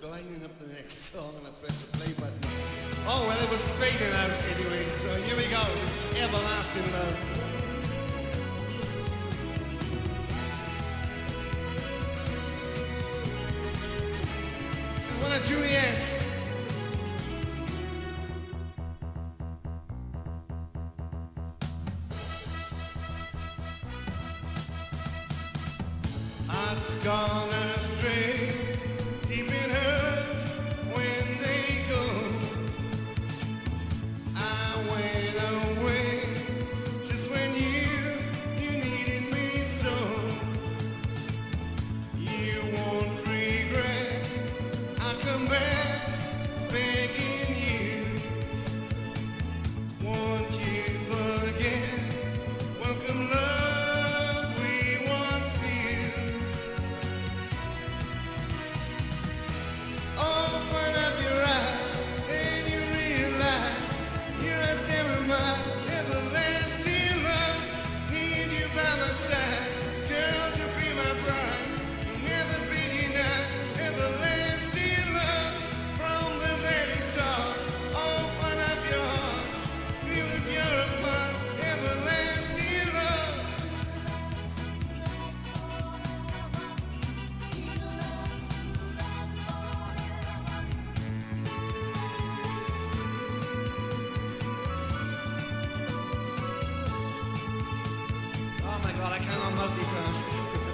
was lining up the next song and I pressed the play button. Oh, well, it was fading out anyway, so here we go. This is Everlasting Love. This is one of Juliet's. Hearts gone astray, in hurt God, I cannot multitask.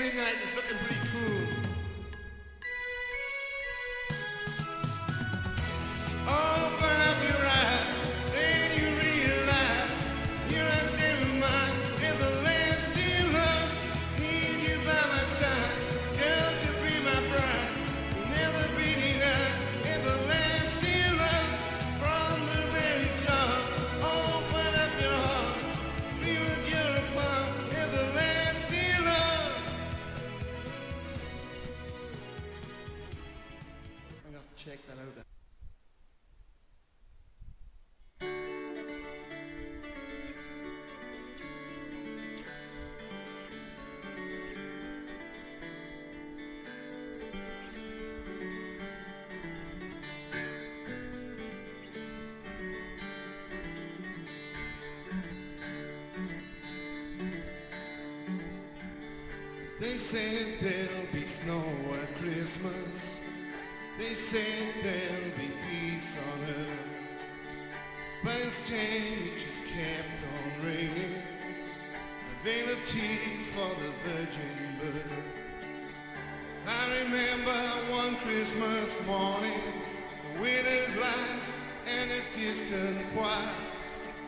midnight is looking They said there'll be snow at Christmas. They said there'll be peace on earth. But instead it just kept on raining. A veil of tears for the virgin birth. I remember one Christmas morning, the winter's lights and a distant choir.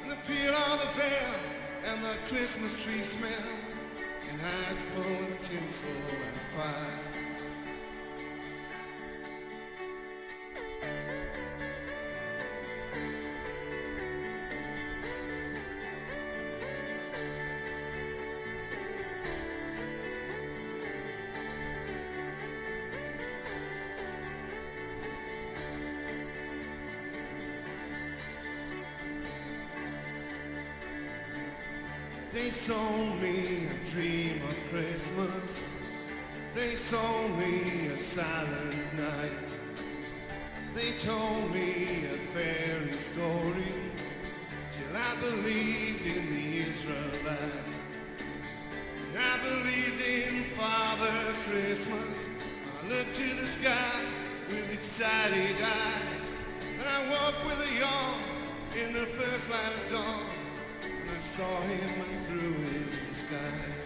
And the peal of the bell and the Christmas tree smell. And eyes full of tinsel and fire. They sold me a dream of Christmas. They sold me a silent night. They told me a fairy story till I believed in the Israelite. I believed in Father Christmas. I looked to the sky with excited eyes. And I woke with a yawn in the first light of dawn. I saw him through his disguise.